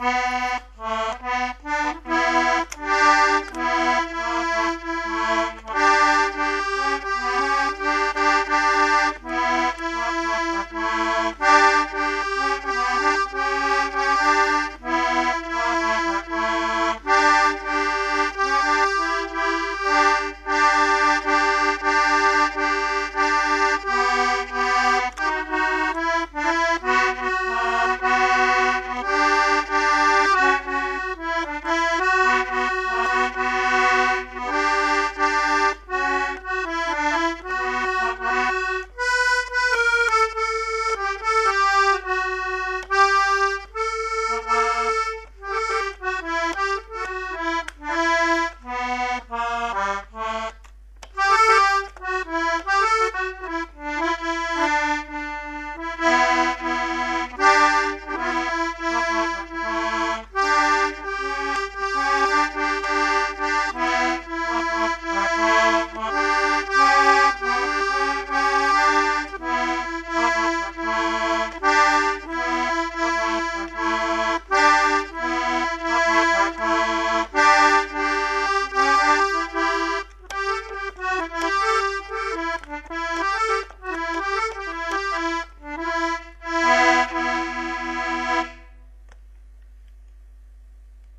Bye.